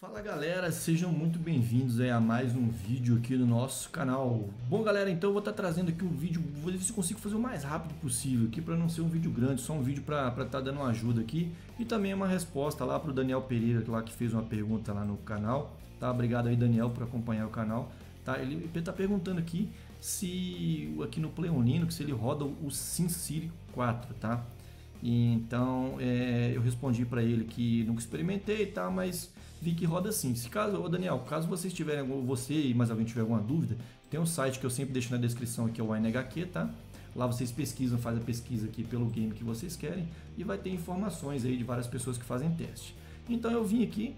Fala galera, sejam muito bem-vindos a mais um vídeo aqui do nosso canal. Bom galera, então eu vou estar trazendo aqui um vídeo, vou ver se consigo fazer o mais rápido possível aqui para não ser um vídeo grande, só um vídeo para estar tá dando uma ajuda aqui e também uma resposta lá para o Daniel Pereira lá que fez uma pergunta lá no canal. Tá, obrigado aí Daniel por acompanhar o canal. Tá, ele está perguntando aqui se aqui no Play Linux se ele roda o SimCity 4, tá? E, então é, eu respondi para ele que nunca experimentei, tá, mas vi que roda sim. Se caso, ô Daniel, caso vocês tiverem, você e mais alguém tiver alguma dúvida, tem um site que eu sempre deixo na descrição aqui, é o NHQ, tá? Lá vocês pesquisam, fazem a pesquisa aqui pelo game que vocês querem e vai ter informações aí de várias pessoas que fazem teste. Então eu vim aqui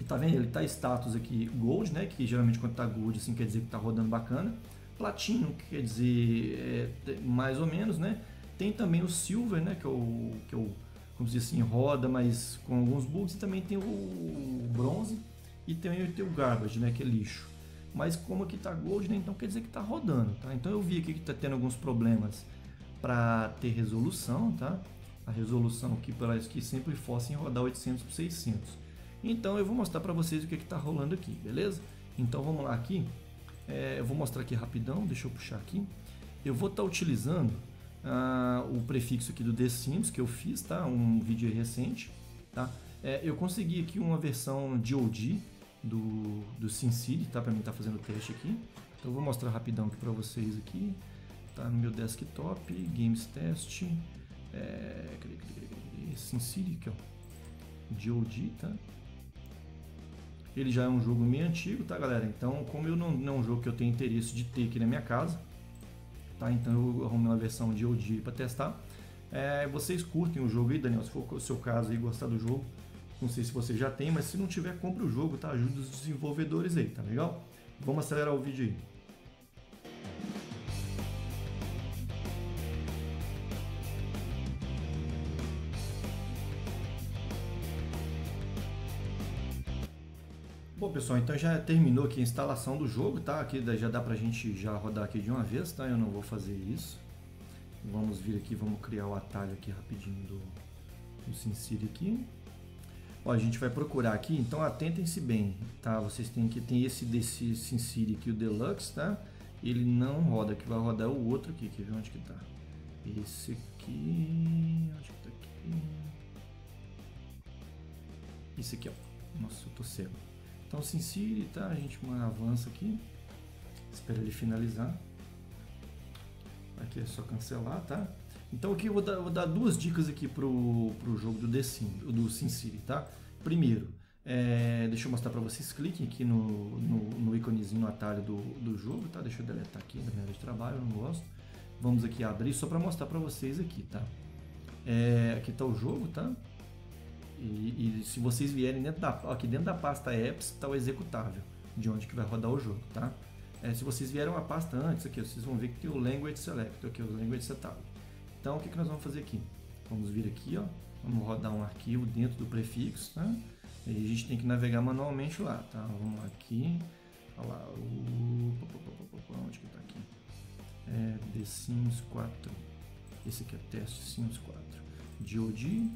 e tá vendo? Ele tá status aqui Gold, né? Que geralmente quando tá Gold assim quer dizer que tá rodando bacana. Platino, que quer dizer é, mais ou menos, né? Tem também o Silver, né? Que é o, que é o como se diz assim, roda, mas com alguns bugs. E também tem o bronze e também tem o garbage, né, que é lixo. Mas como aqui está gold, né, então quer dizer que está rodando, tá? Então eu vi aqui que está tendo alguns problemas para ter resolução, tá? A resolução aqui parece que sempre fosse em rodar 800 por 600. Então eu vou mostrar para vocês o que está rolando aqui, beleza? Então vamos lá aqui. É, eu vou mostrar aqui rapidão, deixa eu puxar aqui. Eu vou estar tá utilizando ah, o prefixo aqui do The Sims que eu fiz, tá? Um vídeo recente, tá? É, eu consegui aqui uma versão de OG do, do SimCity, tá? Para mim tá fazendo teste aqui. Então eu vou mostrar rapidão aqui para vocês aqui. Tá no meu desktop, Games Test, é, cadê, cadê? SimCity aqui, ó. Tá? Ele já é um jogo meio antigo, tá, galera? Então, como eu não, não é um jogo que eu tenho interesse de ter aqui na minha casa, tá? Então eu arrumei uma versão de OG para testar. É, vocês curtem o jogo aí, Daniel, se for o seu caso aí, gostar do jogo, não sei se você já tem, mas se não tiver, compre o jogo, tá? Ajuda os desenvolvedores aí, tá legal? Vamos acelerar o vídeo aí. Pessoal, então já terminou aqui a instalação do jogo, tá? Aqui já dá pra gente já rodar aqui de uma vez, tá? Eu não vou fazer isso. Vamos vir aqui, vamos criar o atalho aqui rapidinho do, do SimCity aqui. Ó, a gente vai procurar aqui, então atentem-se bem, tá? Vocês têm que tem esse desse SimCity aqui, o Deluxe, tá? Ele não roda, que vai rodar o outro aqui, quer ver onde que tá? Esse aqui, onde que tá aqui? Esse aqui, ó. Nossa, eu tô cego. Então SimCity, tá? A gente avança aqui. Espera ele finalizar. Aqui é só cancelar, tá? Então aqui eu vou dar, vou dar duas dicas aqui pro, pro jogo do The Sim, do SimCity, tá? Primeiro, é, deixa eu mostrar para vocês, cliquem aqui no, no, no íconezinho, no atalho do, do jogo, tá? Deixa eu deletar aqui da minha área de trabalho, eu não gosto. Vamos aqui abrir só para mostrar para vocês aqui, tá? É, aqui tá o jogo, tá? E, e, se vocês vierem dentro da, aqui dentro da pasta apps está o executável de onde que vai rodar o jogo, tá? É, se vocês vieram a pasta antes aqui, vocês vão ver que tem o language select, aqui o language setup. Então o que, que nós vamos fazer aqui? Vamos vir aqui, ó, vamos rodar um arquivo dentro do prefixo, tá? E a gente tem que navegar manualmente lá, tá? Vamos lá aqui, olha lá, o... onde que tá aqui? É, The Sims 4. Esse aqui é teste Sims 4. DOD,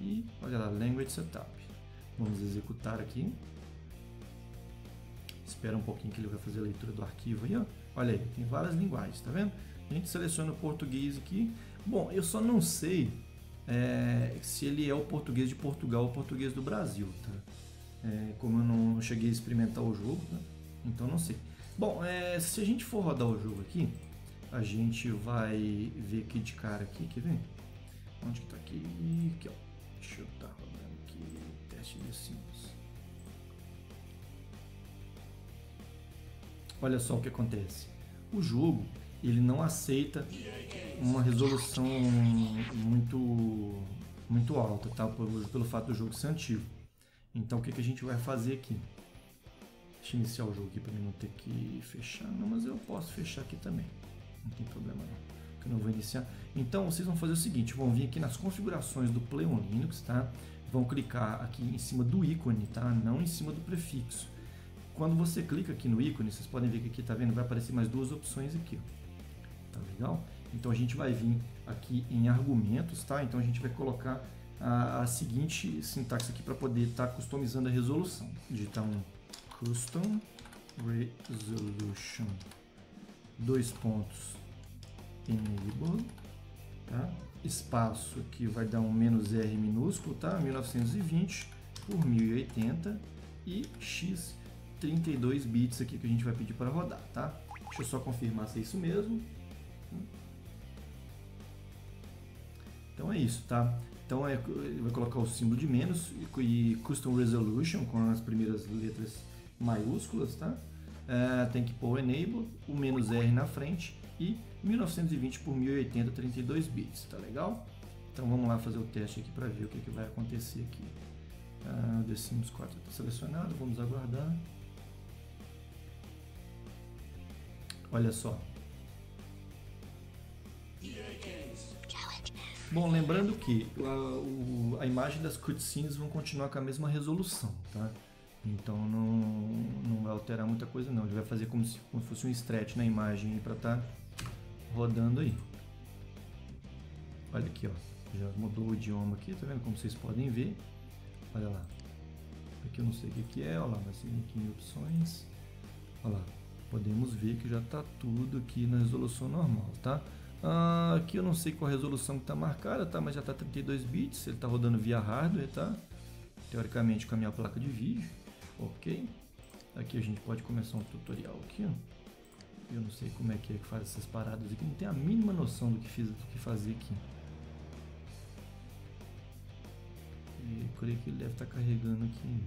e olha lá, Language Setup. Vamos executar aqui. Espera um pouquinho que ele vai fazer a leitura do arquivo aí, ó. Olha aí, tem várias linguagens, tá vendo? A gente seleciona o português aqui. Bom, eu só não sei é, se ele é o português de Portugal ou o português do Brasil, tá? É, como eu não cheguei a experimentar o jogo, tá? então não sei. Bom, é, se a gente for rodar o jogo aqui, a gente vai ver aqui de cara aqui, quer ver? Onde que tá aqui? Aqui, ó. Deixa eu estar tá rodando aqui teste de sims. Olha só o que acontece. O jogo ele não aceita uma resolução muito muito alta, tá? Pelo, pelo fato do jogo ser antigo. Então o que, que a gente vai fazer aqui? Deixa eu iniciar o jogo aqui para não ter que fechar. Não, mas eu posso fechar aqui também. Não tem problema não que não vou iniciar. Então vocês vão fazer o seguinte, vão vir aqui nas configurações do Play on Linux, tá? Vão clicar aqui em cima do ícone, tá? Não em cima do prefixo. Quando você clica aqui no ícone, vocês podem ver que aqui, tá vendo? Vai aparecer mais duas opções aqui, ó. Tá legal? Então a gente vai vir aqui em argumentos, tá? Então a gente vai colocar a, a seguinte sintaxe aqui para poder estar tá customizando a resolução. Digitar um custom resolution, dois pontos, enable, tá? espaço aqui vai dar um menos R minúsculo, tá? 1920 por 1080 e X 32 bits aqui que a gente vai pedir para rodar, tá? Deixa eu só confirmar se é isso mesmo. Então é isso, tá? Então é, vai colocar o símbolo de menos e Custom Resolution com as primeiras letras maiúsculas, tá? É, tem que pôr Enable, o menos R na frente e 1920 por 1080 32 bits, tá legal? Então vamos lá fazer o teste aqui para ver o que, que vai acontecer aqui. Ah, The Sims 4 está selecionado, vamos aguardar. Olha só. Bom, lembrando que a, o, a imagem das cutscenes vão continuar com a mesma resolução, tá? Então não, não vai alterar muita coisa não. Ele vai fazer como se, como se fosse um stretch na imagem para estar tá rodando aí. Olha aqui, ó. Já mudou o idioma aqui, tá vendo como vocês podem ver? Olha lá. Aqui eu não sei o que, é, olha lá, vai seguir aqui em opções. Olha lá. Podemos ver que já está tudo aqui na resolução normal, tá? Ah, aqui eu não sei qual resolução que está marcada, tá? Mas já está 32 bits, ele está rodando via hardware, tá? Teoricamente com a minha placa de vídeo, ok? Aqui a gente pode começar um tutorial aqui, ó. Eu não sei como é que é que faz essas paradas aqui, não tenho a mínima noção do que, fiz, do que fazer aqui. E eu creio que ele deve estar tá carregando aqui.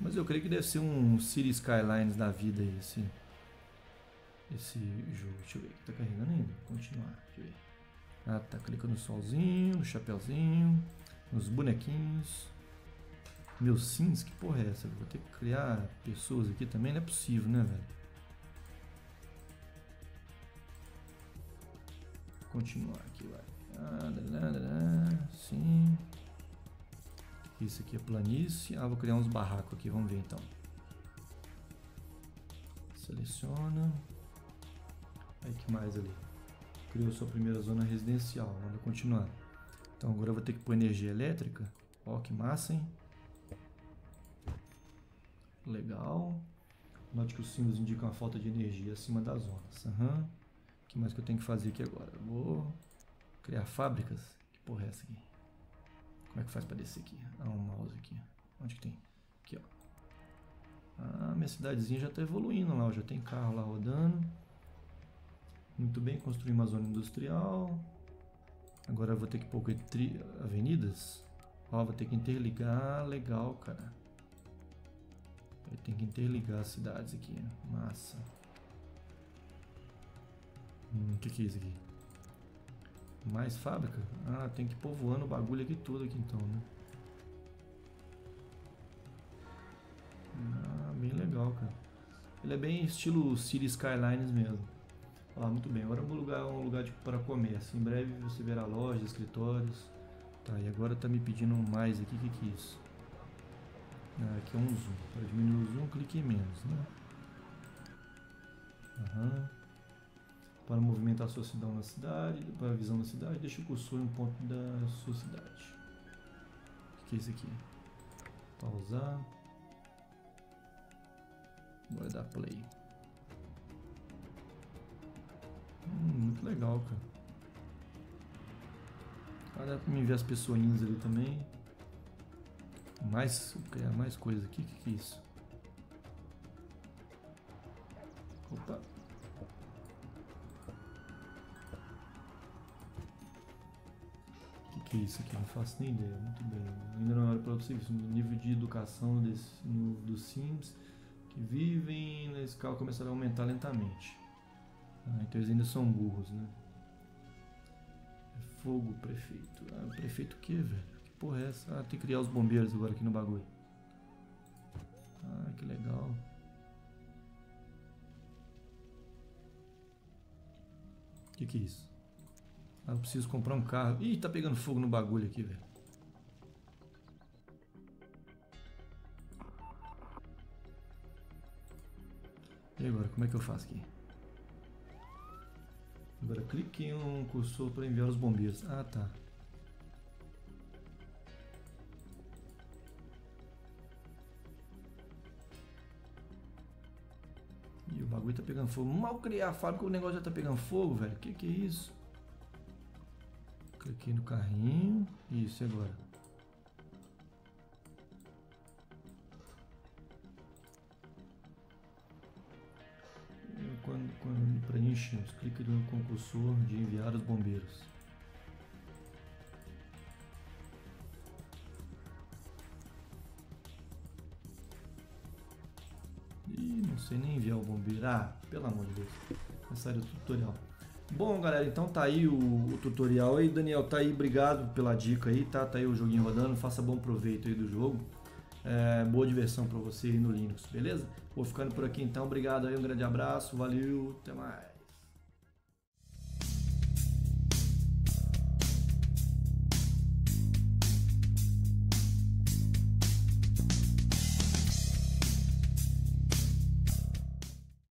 Mas eu creio que deve ser um City Skylines da vida esse, esse jogo. Deixa eu ver, tá carregando ainda? Continuar. Ah, tá clicando no solzinho, no chapeuzinho, nos bonequinhos. Meus sims? Que porra é essa? Vou ter que criar pessoas aqui também? Não é possível, né, velho? Continuar aqui, vai. Ah, sim. Isso aqui é planície. Ah, vou criar uns barracos aqui, vamos ver então. Seleciona. Aí que mais ali? Criou sua primeira zona residencial. Manda continuar. Então agora eu vou ter que pôr energia elétrica. Ó, que massa, hein? Legal. Note que os símbolos indicam a falta de energia acima das zonas. Uhum. O que mais que eu tenho que fazer aqui agora? Eu vou criar fábricas. Que porra é essa aqui? Como é que faz para descer aqui? Ah, um mouse aqui. Onde que tem? Aqui, ó. Ah, minha cidadezinha já está evoluindo lá. Já tem carro lá rodando. Muito bem, construir uma zona industrial. Agora eu vou ter que pôr avenidas. Ó, vou ter que interligar. Legal, cara. Tenho que interligar as cidades aqui. Massa. Hum, o que, que é isso aqui? Mais fábrica? Ah, tem que ir povoando o bagulho aqui todo aqui então, né? Ah, bem legal, cara. Ele é bem estilo City Skylines mesmo. Ah, muito bem. Agora é um lugar, um lugar tipo, para comércio. Em breve você verá lojas, escritórios. Tá, e agora tá me pedindo mais aqui. O que, que é isso? Ah, aqui é um zoom. Para diminuir o zoom, clique em menos, né? Aham. Para movimentar a sua cidade na cidade, para a visão da cidade, deixa o cursor em um ponto da sua cidade. O que é isso aqui? Pausar. Bora dar play. Hum, muito legal, cara. Ah, dá pra me ver as pessoinhas ali também. Mais, mais coisa aqui. O que, que é isso? Opa. O que, que é isso aqui? Não faço nem ideia. Muito bem. Ainda não era para o serviço. No nível de educação desse, no, dos Sims que vivem na escala começará a aumentar lentamente. Ah, então eles ainda são burros, né? É fogo, prefeito. Ah, prefeito o que, velho? Porra é essa? Ah, tem que criar os bombeiros agora aqui no bagulho. Ah, que legal. O que, que é isso? Ah, eu preciso comprar um carro. Ih, tá pegando fogo no bagulho aqui, velho. E agora, como é que eu faço aqui? Agora clique em um cursor para enviar os bombeiros. Ah, tá. Bagulho tá pegando fogo. Mal criar a fábrica, o negócio já tá pegando fogo, velho. Que que é isso? Cliquei no carrinho. Isso, agora? Quando, quando preenchemos, clique no concursor de enviar os bombeiros. Não sei nem enviar o bombeiro. Ah, pelo amor de Deus. Essa do tutorial. Bom, galera, então tá aí o, o, tutorial aí. Daniel, tá aí, obrigado pela dica aí, tá? Tá aí o joguinho rodando, faça bom proveito aí do jogo. É, boa diversão para você aí no Linux, beleza? Vou ficando por aqui então, obrigado aí, um grande abraço, valeu, até mais.